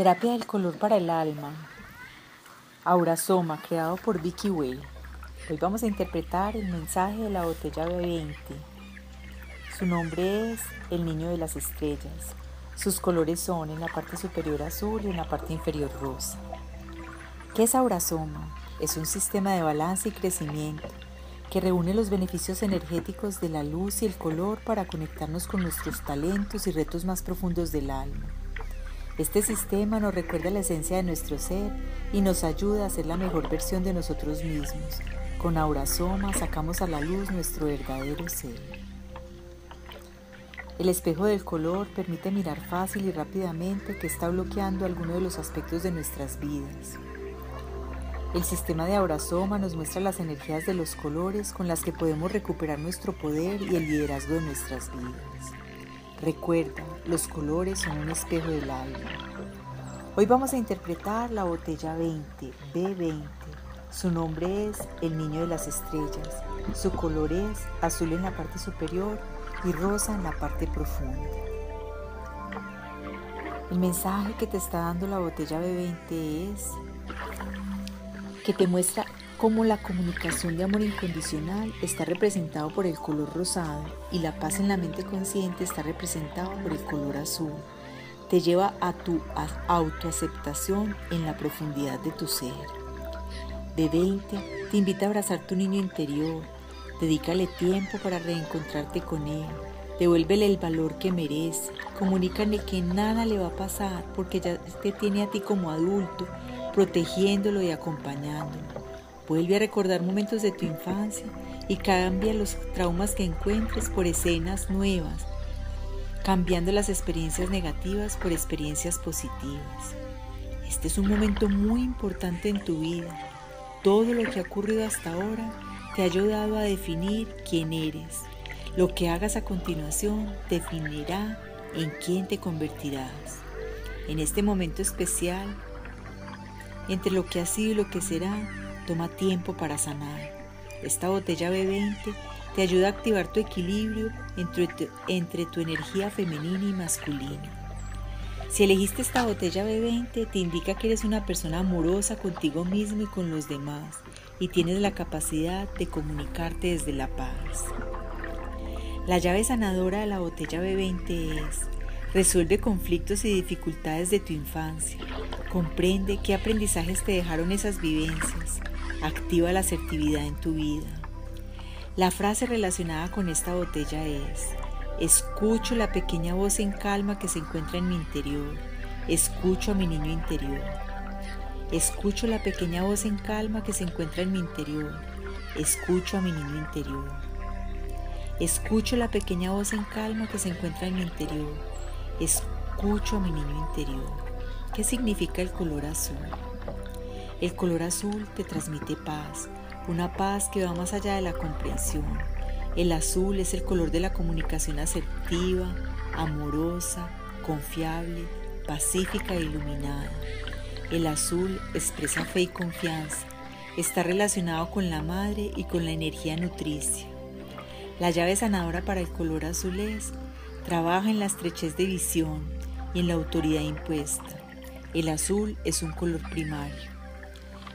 Terapia del color para el alma. Aurasoma, creado por Vicky Way. Hoy vamos a interpretar el mensaje de la botella B20. Su nombre es El Niño de las Estrellas. Sus colores son en la parte superior azul y en la parte inferior rosa. ¿Qué es Aurasoma? Es un sistema de balance y crecimiento que reúne los beneficios energéticos de la luz y el color para conectarnos con nuestros talentos y retos más profundos del alma. Este sistema nos recuerda la esencia de nuestro ser y nos ayuda a ser la mejor versión de nosotros mismos. Con Aurasoma sacamos a la luz nuestro verdadero ser. El espejo del color permite mirar fácil y rápidamente que está bloqueando alguno de los aspectos de nuestras vidas. El sistema de Aurasoma nos muestra las energías de los colores con las que podemos recuperar nuestro poder y el liderazgo de nuestras vidas. Recuerda, los colores son un espejo del alma. Hoy vamos a interpretar la botella 20, B20. Su nombre es El Niño de las Estrellas. Su color es azul en la parte superior y rosa en la parte profunda. El mensaje que te está dando la botella B20 es que te muestra cómo la comunicación de amor incondicional está representado por el color rosado y la paz en la mente consciente está representado por el color azul. Te lleva a tu autoaceptación en la profundidad de tu ser. De 20 te invita a abrazar tu niño interior, dedícale tiempo para reencontrarte con él, devuélvele el valor que merece, comunícale que nada le va a pasar porque ya te tiene a ti como adulto protegiéndolo y acompañándolo. Vuelve a recordar momentos de tu infancia y cambia los traumas que encuentres por escenas nuevas, cambiando las experiencias negativas por experiencias positivas. Este es un momento muy importante en tu vida. Todo lo que ha ocurrido hasta ahora te ha ayudado a definir quién eres. Lo que hagas a continuación definirá en quién te convertirás. En este momento especial, entre lo que ha sido y lo que será, toma tiempo para sanar. Esta botella B20 te ayuda a activar tu equilibrio entre tu, entre tu energía femenina y masculina. Si elegiste esta botella B20, te indica que eres una persona amorosa contigo mismo y con los demás y tienes la capacidad de comunicarte desde la paz. La llave sanadora de la botella B20 es Resuelve conflictos y dificultades de tu infancia. Comprende qué aprendizajes te dejaron esas vivencias. Activa la asertividad en tu vida. La frase relacionada con esta botella es, escucho la pequeña voz en calma que se encuentra en mi interior. Escucho a mi niño interior. Escucho la pequeña voz en calma que se encuentra en mi interior. Escucho a mi niño interior. Escucho la pequeña voz en calma que se encuentra en mi interior. Escucho a mi niño interior. ¿Qué significa el color azul? El color azul te transmite paz, una paz que va más allá de la comprensión. El azul es el color de la comunicación asertiva, amorosa, confiable, pacífica e iluminada. El azul expresa fe y confianza. Está relacionado con la madre y con la energía nutricia. La llave sanadora para el color azul es Trabaja en la estrechez de visión y en la autoridad impuesta. El azul es un color primario.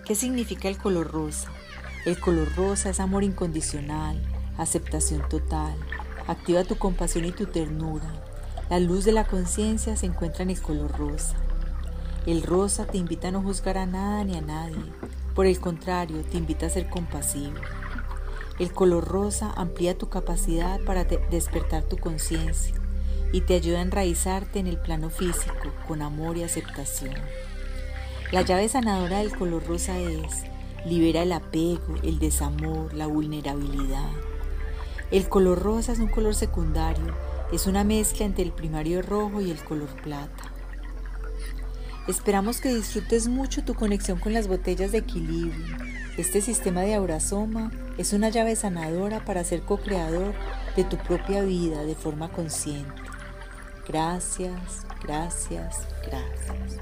¿Qué significa el color rosa? El color rosa es amor incondicional, aceptación total. Activa tu compasión y tu ternura. La luz de la conciencia se encuentra en el color rosa. El rosa te invita a no juzgar a nada ni a nadie. Por el contrario, te invita a ser compasivo. El color rosa amplía tu capacidad para despertar tu conciencia y te ayuda a enraizarte en el plano físico con amor y aceptación. La llave sanadora del color rosa es libera el apego, el desamor, la vulnerabilidad. El color rosa es un color secundario, es una mezcla entre el primario rojo y el color plata. Esperamos que disfrutes mucho tu conexión con las botellas de equilibrio. Este sistema de Aurasoma es una llave sanadora para ser co-creador de tu propia vida de forma consciente. Gracias, gracias, gracias.